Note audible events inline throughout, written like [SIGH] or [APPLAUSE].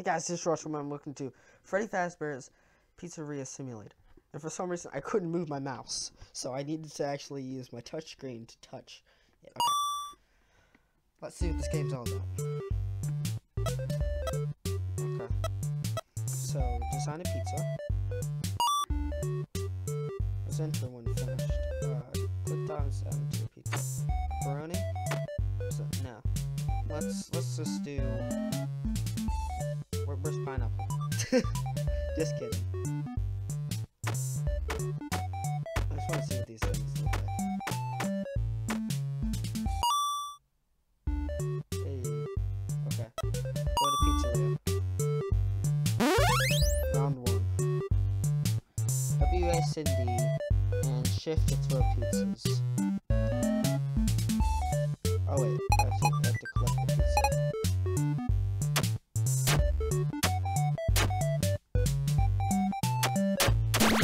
Hey guys, this is Rush and I'm looking to Freddy Fazbear's Pizzeria Simulator. And for some reason, I couldn't move my mouse, so I needed to actually use my touch screen to touch it. Okay. Let's see what this game's all about. Okay. So, design a pizza. Let's enter when finished. Uh, click down and to a pizza. Pepperoni? So, no. Let's, let's just do where's pineapple? [LAUGHS] Just kidding. I just want to see what these things look like. Hey. Okay. Go to pizzeria. Round one. WSD and shift to throw pizzas. Oh wait,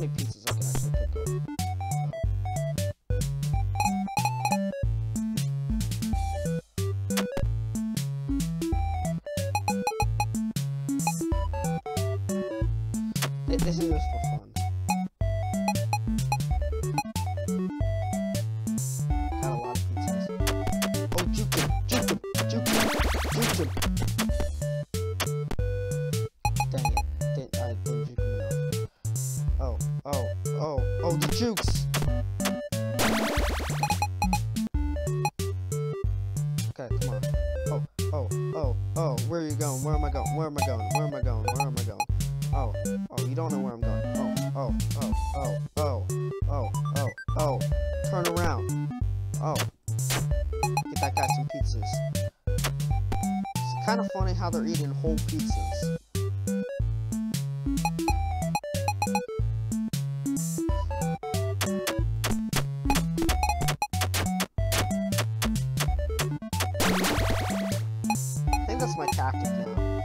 many pizzas I can actually pick up. This is just for fun. Got a lot of pizzas. Oh, juke him! Juke him! Juke him! Juke him! Oh, oh, the jukes! Okay, come on. Oh, oh, oh, oh, where are you going? Where am I going? Where am I going? Where am I going? Where am I going? Oh, oh, you don't know where I'm going. Oh, oh, oh, oh, oh, oh, oh, oh. Turn around. Oh. Get that guy some pizzas. It's kind of funny how they're eating whole pizzas. My tactic now.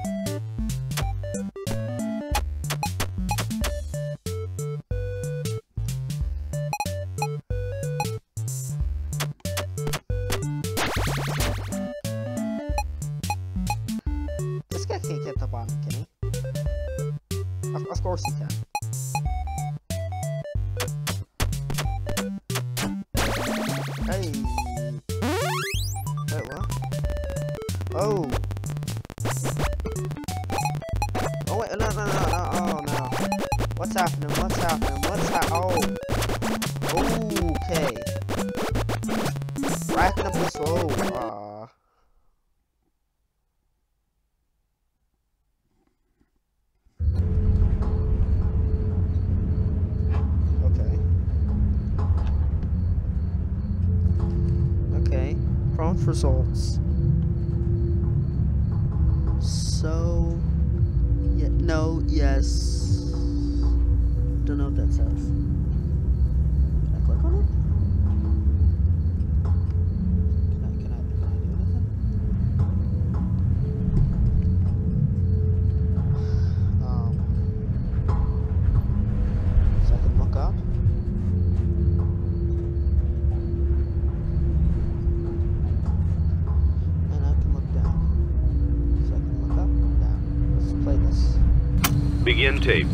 This guy can't get the bottom, can he? Of, of course he can. Hey. Wait, what? Oh. Oh wait, no, no, no, no, oh no. What's happening? What's happening? What's hap- Oh. Okay. Racking up this. Oh. Uh. Okay. Okay. Prompt results. So, yeah, no, yes. Don't know what that says. Begin tape.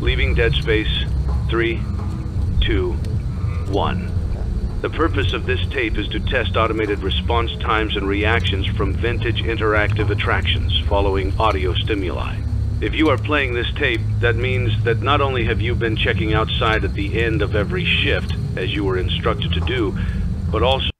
Leaving dead space. Three, two, one. The purpose of this tape is to test automated response times and reactions from vintage interactive attractions following audio stimuli. If you are playing this tape, that means that not only have you been checking outside at the end of every shift, as you were instructed to do, but also